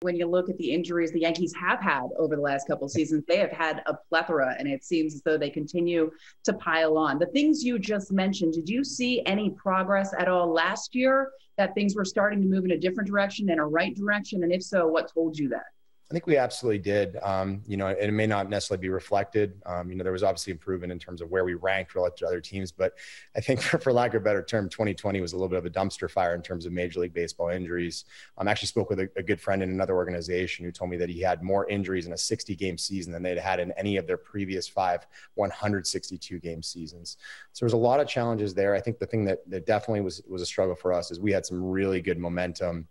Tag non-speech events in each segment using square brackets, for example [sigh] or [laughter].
when you look at the injuries the Yankees have had over the last couple seasons, they have had a plethora, and it seems as though they continue to pile on. The things you just mentioned, did you see any progress at all last year that things were starting to move in a different direction and a right direction? And if so, what told you that? I think we absolutely did. Um, you know, it may not necessarily be reflected. Um, you know, there was obviously improvement in terms of where we ranked relative to other teams, but I think [laughs] for, for lack of a better term, 2020 was a little bit of a dumpster fire in terms of Major League Baseball injuries. I um, actually spoke with a, a, good friend in another organization who told me that he had more injuries in a 60 game season than they'd had in any of their previous five 162 game seasons. So there was a lot of challenges there. I think the thing that, that definitely was, was a struggle for us is we had some really good momentum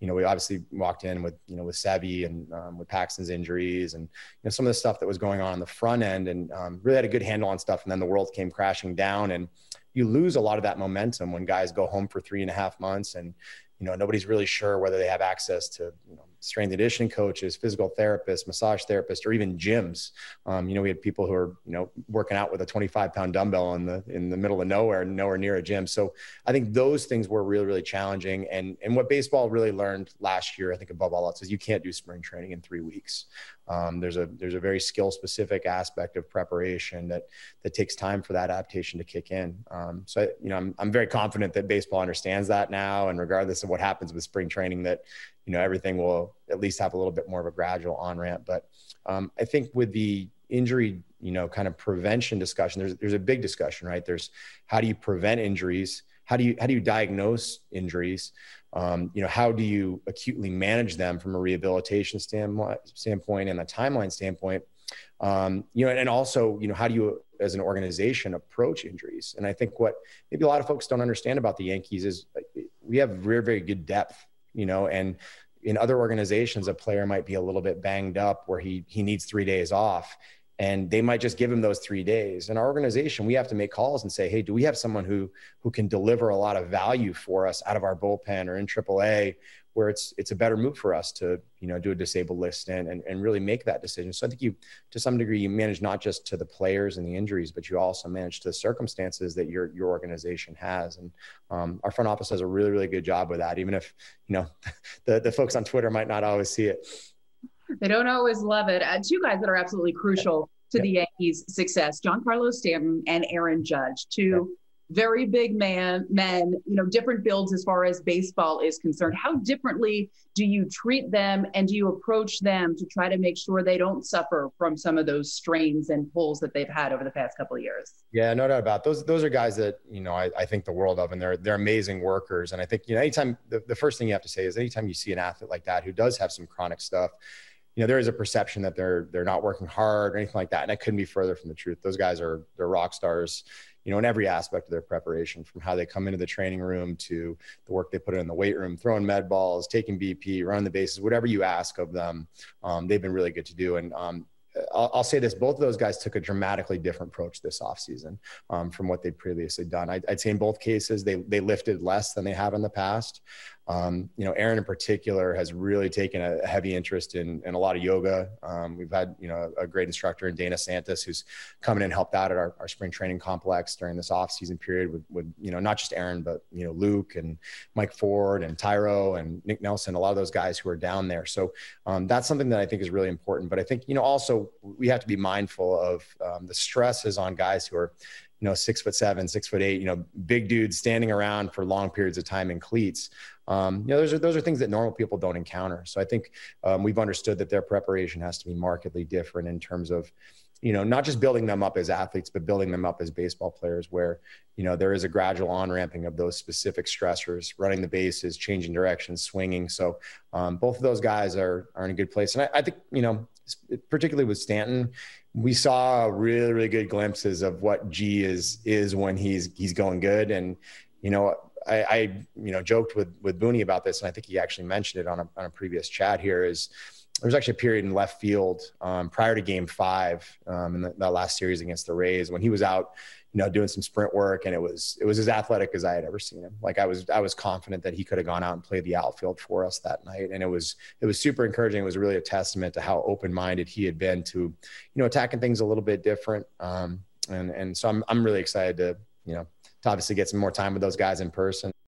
you know, we obviously walked in with, you know, with Sevy and um, with Paxton's injuries and, you know, some of the stuff that was going on on the front end and um, really had a good handle on stuff. And then the world came crashing down and you lose a lot of that momentum when guys go home for three and a half months and, you know, nobody's really sure whether they have access to, you know, strength and conditioning coaches, physical therapists, massage therapists, or even gyms. Um, you know, we had people who are, you know, working out with a 25 pound dumbbell in the, in the middle of nowhere, nowhere near a gym. So I think those things were really, really challenging. And, and what baseball really learned last year, I think above all else is you can't do spring training in three weeks. Um, there's a, there's a very skill specific aspect of preparation that, that takes time for that adaptation to kick in. Um, so, I, you know, I'm, I'm very confident that baseball understands that now. And regardless of what happens with spring training, that, you know everything will at least have a little bit more of a gradual on ramp. But um, I think with the injury, you know, kind of prevention discussion, there's there's a big discussion, right? There's how do you prevent injuries? How do you how do you diagnose injuries? Um, you know, how do you acutely manage them from a rehabilitation standpoint, standpoint and a timeline standpoint? Um, you know, and also, you know, how do you, as an organization, approach injuries? And I think what maybe a lot of folks don't understand about the Yankees is uh, we have very, very good depth you know, and in other organizations, a player might be a little bit banged up where he he needs three days off, and they might just give him those three days. In our organization, we have to make calls and say, hey, do we have someone who who can deliver a lot of value for us out of our bullpen or in AAA where it's it's a better move for us to you know do a disabled list and, and and really make that decision. So I think you to some degree you manage not just to the players and the injuries, but you also manage to the circumstances that your your organization has. And um, our front office does a really really good job with that, even if you know [laughs] the the folks on Twitter might not always see it. They don't always love it. Uh, two guys that are absolutely crucial to yep. the Yankees' success: Giancarlo Stanton and Aaron Judge. Two. Yep very big man men you know different builds as far as baseball is concerned how differently do you treat them and do you approach them to try to make sure they don't suffer from some of those strains and pulls that they've had over the past couple of years yeah no doubt about it. those those are guys that you know I, I think the world of and they're they're amazing workers and i think you know anytime the, the first thing you have to say is anytime you see an athlete like that who does have some chronic stuff you know there is a perception that they're they're not working hard or anything like that and that couldn't be further from the truth those guys are they're rock stars you know, in every aspect of their preparation, from how they come into the training room to the work they put in the weight room, throwing med balls, taking BP, running the bases, whatever you ask of them, um, they've been really good to do. And um, I'll, I'll, say this: both of those guys took a dramatically different approach this offseason um, from what they'd previously done. I, would say in both cases, they they lifted less than they have in the past. Um, you know, Aaron in particular has really taken a heavy interest in, in a lot of yoga. Um, we've had, you know, a great instructor in Dana Santos who's come in and helped out at our, our spring training complex during this off season period with, with, you know, not just Aaron, but, you know, Luke and Mike Ford and Thairo and Nick Nelson, a lot of those guys who are down there. So um, that's something that I think is really important. But I think, you know, also we have to be mindful of um, the stresses on guys who are, you know, six foot seven, six foot eight, you know, big dudes standing around for long periods of time in cleats. Um, you know, those are those are things that normal people don't encounter. So I think um, we've understood that their preparation has to be markedly different in terms of, you know, not just building them up as athletes, but building them up as baseball players, where you know there is a gradual on ramping of those specific stressors, running the bases, changing directions, swinging. So um, both of those guys are are in a good place, and I, I think you know, particularly with Stanton, we saw really really good glimpses of what G is is when he's he's going good. And you know I, I you know joked with with Booney about this and I think he actually mentioned it on a, on a previous chat here is there was actually a period in left field um, prior to game five um, in the, last series against the Rays when he was out you know doing some sprint work and it was it was as athletic as I had ever seen him. Like I was I was confident that he could have gone out and played the outfield for us that night and it was it was super encouraging. It was really a testament to how open-minded he had been to you know attacking things a little bit different um, and and so I'm I'm really excited to you know to obviously get some more time with those guys in person